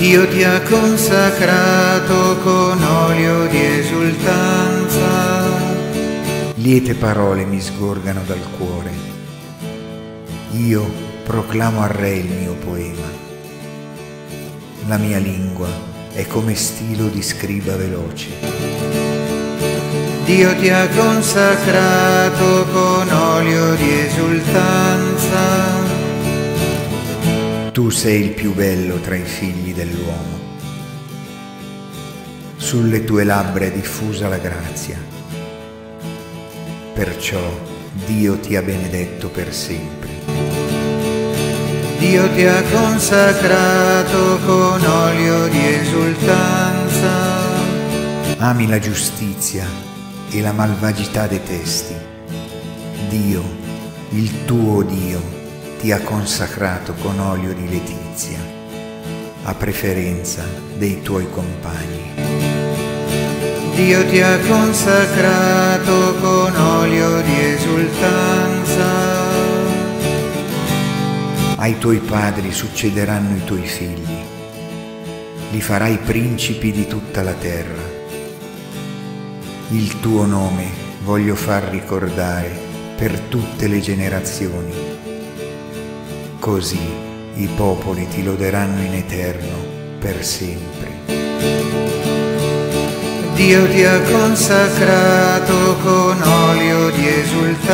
Dio ti ha consacrato con olio di esultanza. Liete parole mi sgorgano dal cuore. Io proclamo al Re il mio poema. La mia lingua è come stilo di scriba veloce. Dio ti ha consacrato con olio di esultanza. Tu sei il più bello tra i figli dell'uomo. Sulle tue labbra è diffusa la grazia. Perciò Dio ti ha benedetto per sempre. Dio ti ha consacrato con olio di esultanza. Ami la giustizia e la malvagità detesti. Dio, il tuo Dio, ti ha consacrato con olio di letizia, a preferenza dei tuoi compagni. Dio ti ha consacrato con olio di esultanza. Ai tuoi padri succederanno i tuoi figli, li farai principi di tutta la terra. Il tuo nome voglio far ricordare per tutte le generazioni. Così i popoli ti loderanno in eterno per sempre. Dio ti ha consacrato con olio di esultanza.